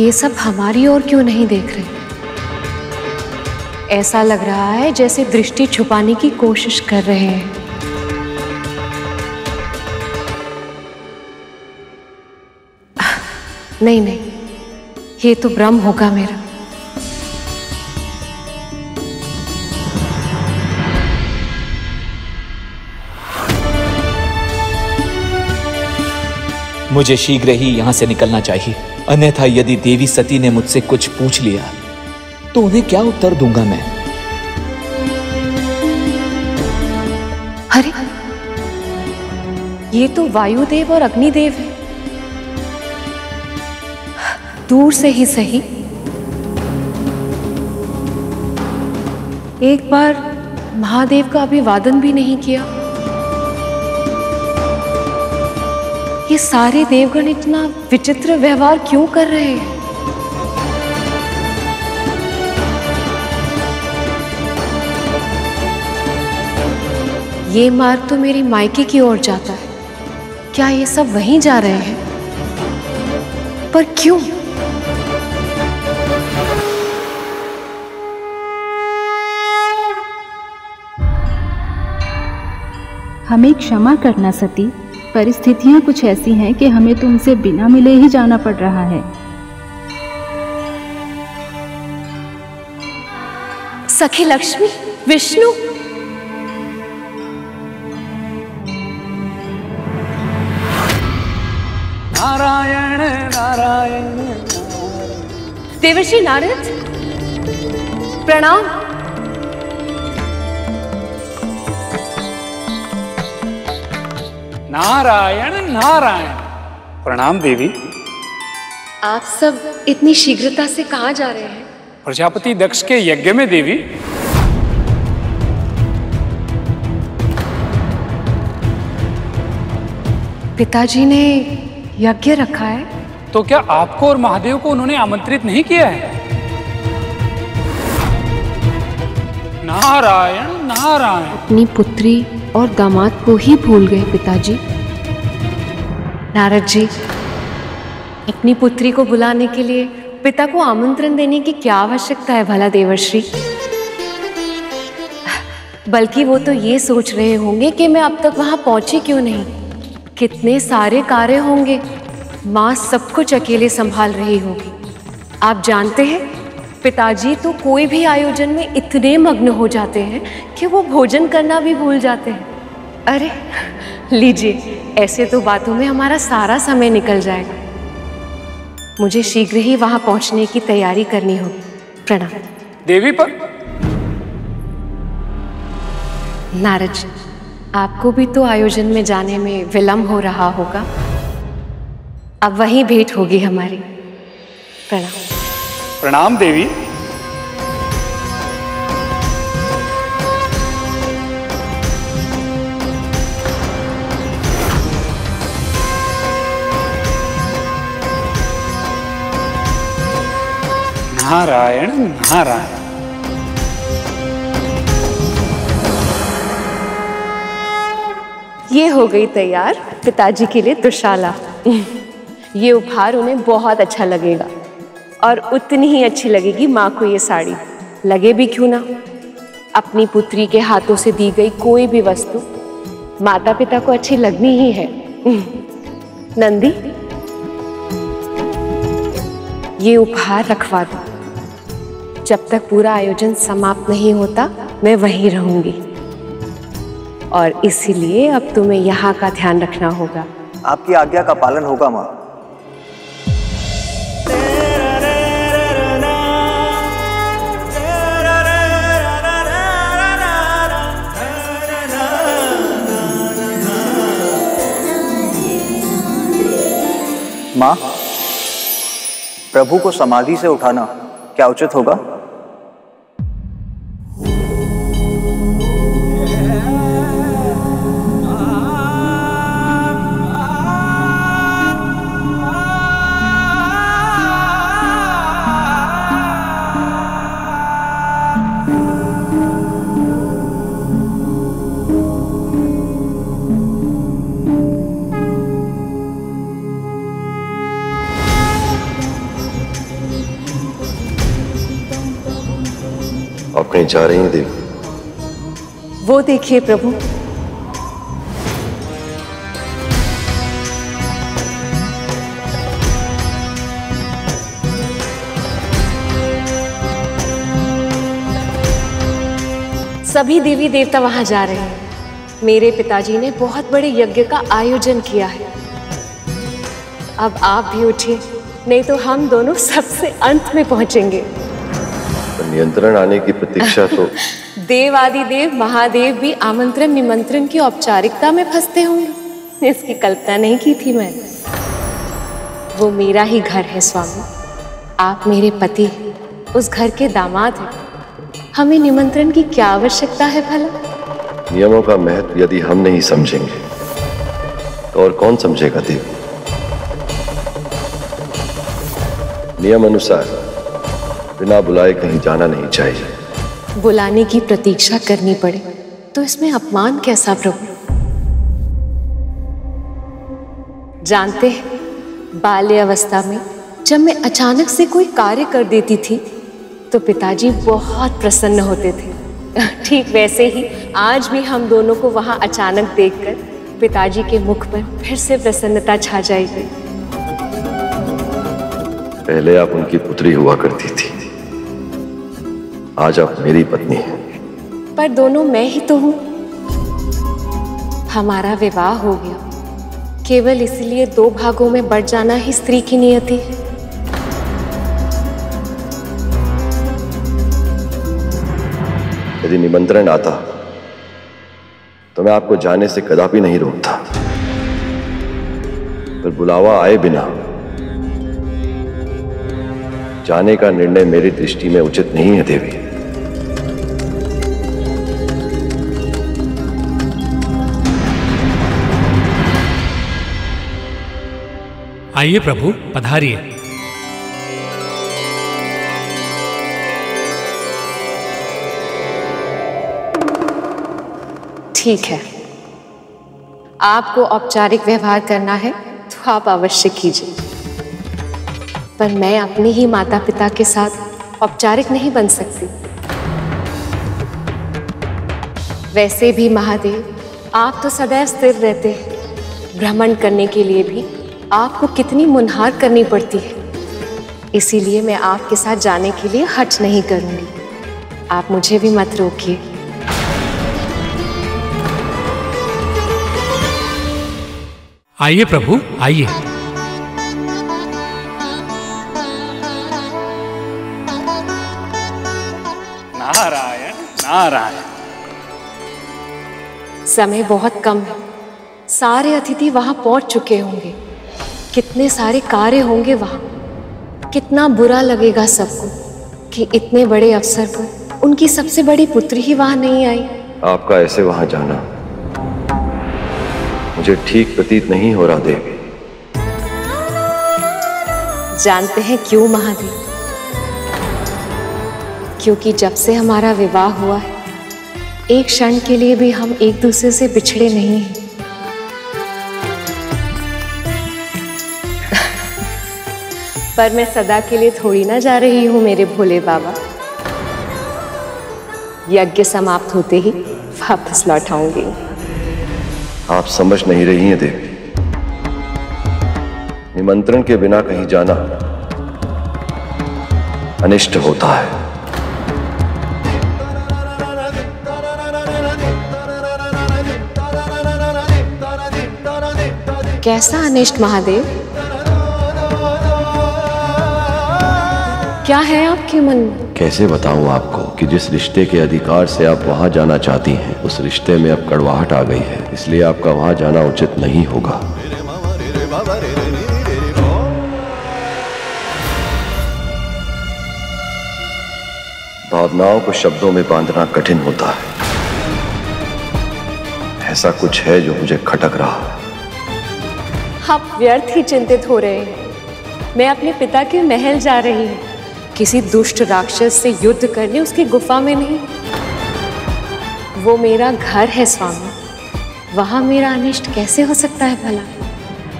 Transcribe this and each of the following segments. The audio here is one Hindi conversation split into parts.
ये सब हमारी ओर क्यों नहीं देख रहे? ऐसा लग रहा है जैसे दृष्टि छुपाने की कोशिश कर रहे हैं। नहीं नहीं, ये तो भ्रम होगा मेरा। मुझे शीघ्र ही यहाँ से निकलना चाहिए। अन्यथा यदि देवी सती ने मुझसे कुछ पूछ लिया तो उन्हें क्या उत्तर दूँगा मैं? अरे ये तो वायुदेव और अग्निदेव है। दूर से ही सही। एक बार महादेव का अभिवादन भी नहीं किया। ये सारे देवगण इतना विचित्र व्यवहार क्यों कर रहे हैं? ये मार्ग तो मेरी मायके की ओर जाता है। क्या ये सब वहीं जा रहे हैं? पर क्यों? हमें क्षमा करना, सती। परिस्थितियाँ कुछ ऐसी हैं कि हमें तुमसे बिना मिले ही जाना पड़ रहा है। सखी लक्ष्मी विष्णु। नारायण नारायण। देवर्षि नारद प्रणाम। नारायण नारायण। प्रणाम देवी। आप सब इतनी शीघ्रता से कहा जा रहे हैं? प्रजापति दक्ष के यज्ञ में देवी। पिताजी ने यज्ञ रखा है? तो क्या आपको और महादेव को उन्होंने आमंत्रित नहीं किया है? नारायण नारायण। अपनी पुत्री और दामाद को ही भूल गए पिताजी। नारद जी, अपनी पुत्री को बुलाने के लिए पिता को आमंत्रण देने की क्या आवश्यकता है भला देवर्षि? बल्कि वो तो ये सोच रहे होंगे कि मैं अब तक वहाँ पहुँची क्यों नहीं? कितने सारे कार्य होंगे। माँ सब कुछ अकेले संभाल रही होगी। आप जानते हैं पिताजी तो कोई भी आयोजन में इतने मग्न हो जाते हैं कि वो भोजन करना भी भूल जाते हैं। अरे लीजिए ऐसे तो बातों में हमारा सारा समय निकल जाएगा। मुझे शीघ्र ही वहाँ पहुँचने की तैयारी करनी होगी। प्रणाम। देवी पर? नारद जी आपको भी तो आयोजन में जाने में विलंब हो रहा होगा। अब वहीं भेंट होगी हमारी। प्रणाम। प्रणाम देवी। नारायण नारायण। ये हो गई तैयार पिताजी के लिए दुशाला। ये उपहार उन्हें बहुत अच्छा लगेगा। और उतनी ही अच्छी लगेगी माँ को ये साड़ी। लगे भी क्यों ना? अपनी पुत्री के हाथों से दी गई कोई भी वस्तु माता पिता को अच्छी लगनी ही है। नंदी, ये उपहार रखवा दो। जब तक पूरा आयोजन समाप्त नहीं होता, मैं वहीं रहूँगी। और इसीलिए अब तुम्हें यहाँ का ध्यान रखना होगा। आपकी आज्ञा का पालन होगा माँ। माँ प्रभु को समाधि से उठाना क्या उचित होगा? जा रही हैं देवी वो देखिए प्रभु। सभी देवी देवता वहाँ जा रहे हैं। मेरे पिताजी ने बहुत बड़े यज्ञ का आयोजन किया है। अब आप भी उठिए, नहीं तो हम दोनों सबसे अंत में पहुँचेंगे। नियंत्रण आने की प्रतीक्षा तो देव आदि देव महादेव भी आमंत्रण निमंत्रण की औपचारिकता में फंसते होंगे। इसकी कल्पना नहीं की थी मैं। वो मेरा ही घर है स्वामी। आप मेरे पति उस घर के दामाद हैं। हमें निमंत्रण की क्या आवश्यकता है भला? नियमों का महत्व यदि हम नहीं समझेंगे तो और कौन समझेगा देवी? नियम अनुसार बिना बुलाए कहीं जाना नहीं चाहिए। बुलाने की प्रतीक्षा करनी पड़े तो इसमें अपमान कैसा प्रभु? जानते हैं बाल्य अवस्था में जब मैं अचानक से कोई कार्य कर देती थी तो पिताजी बहुत प्रसन्न होते थे। ठीक वैसे ही आज भी हम दोनों को वहाँ अचानक देखकर पिताजी के मुख पर फिर से प्रसन्नता छा जाएगी। पहले आप उनकी पुत्री हुआ करती थी। आज आप मेरी पत्नी हैं। पर दोनों मैं ही तो हूँ। हमारा विवाह हो गया। केवल इसलिए दो भागों में बढ़ जाना ही स्त्री की नियति है। यदि निमंत्रण आता तो मैं आपको जाने से कदापि नहीं रोकता। पर बुलावा आए बिना जाने का निर्णय मेरी दृष्टि में उचित नहीं है देवी। आइए प्रभु, पधारिए। ठीक है। आपको औपचारिक व्यवहार करना है तो आप अवश्य कीजिए। पर मैं अपने ही माता पिता के साथ औपचारिक नहीं बन सकती। वैसे भी महादेव, आप तो सदैव स्थिर रहते हैं। भ्रमण करने के लिए भी आपको कितनी मुनहार करनी पड़ती है। इसीलिए मैं आपके साथ जाने के लिए हट नहीं करूँगी। आप मुझे भी मत रोकिए। आइए प्रभु आइए। नारायण नारायण। समय बहुत कम है। सारे अतिथि वहाँ पहुँच चुके होंगे। कितने सारे कार्य होंगे वहाँ। कितना बुरा लगेगा सबको कि इतने बड़े अवसर पर उनकी सबसे बड़ी पुत्री ही वहाँ नहीं आई। आपका ऐसे वहाँ जाना मुझे ठीक प्रतीत नहीं हो रहा देवी। जानते हैं क्यों महादेव? क्योंकि जब से हमारा विवाह हुआ है एक क्षण के लिए भी हम एक दूसरे से बिछड़े नहीं हैं। पर मैं सदा के लिए थोड़ी ना जा रही हूँ मेरे भोले बाबा। यज्ञ समाप्त होते ही वापस लौट आऊँगी। आप समझ नहीं रही हैं देवी। निमंत्रण के बिना कहीं जाना अनिष्ट होता है। कैसा अनिष्ट महादेव? क्या है आपके मन में? कैसे बताऊँ आपको कि जिस रिश्ते के अधिकार से आप वहाँ जाना चाहती हैं उस रिश्ते में अब कड़वाहट आ गई है इसलिए आपका वहाँ जाना उचित नहीं होगा। भावनाओं को शब्दों में बांधना कठिन होता है। ऐसा कुछ है जो मुझे खटक रहा है। आप व्यर्थ ही चिंतित हो रहे हैं। मैं अपने पिता के महल जा रही हूँ। किसी दुष्ट राक्षस से युद्ध करने उसकी गुफा में नहीं। वो मेरा घर है स्वामी। वहाँ मेरा अनिष्ट कैसे हो सकता है भला?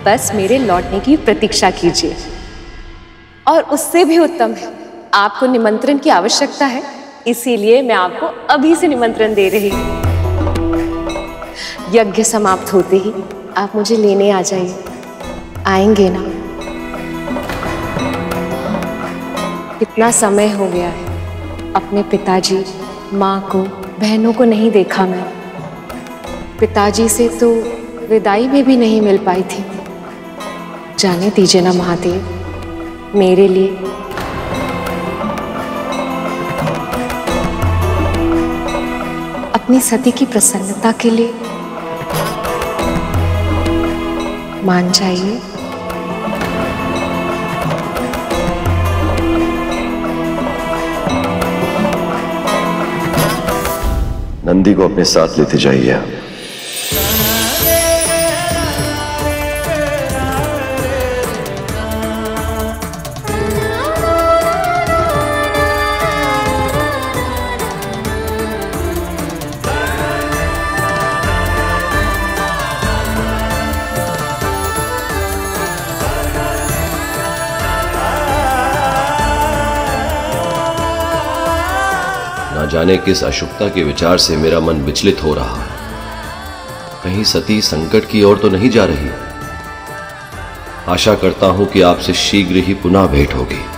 बस मेरे लौटने की प्रतीक्षा कीजिए। और उससे भी उत्तम है। आपको निमंत्रण की आवश्यकता है। इसीलिए मैं आपको अभी से निमंत्रण दे रही हूँ। यज्ञ समाप्त होते ही आप मुझे लेने आ जाइए। आएँगे ना? कितना समय हो गया है। अपने पिताजी, माँ को, बहनों को नहीं देखा मैं। पिताजी से तो विदाई में भी नहीं मिल पाई थी। जाने दीजिए ना महादेव, मेरे लिए। अपनी सती की प्रसन्नता के लिए। मान जाइए। नंदी को अपने साथ लेते जाइए जाने किस अशुभता के विचार से मेरा मन विचलित हो रहा है। कहीं सती संकट की ओर तो नहीं जा रही? आशा करता हूँ कि आपसे शीघ्र ही पुनः भेंट होगी।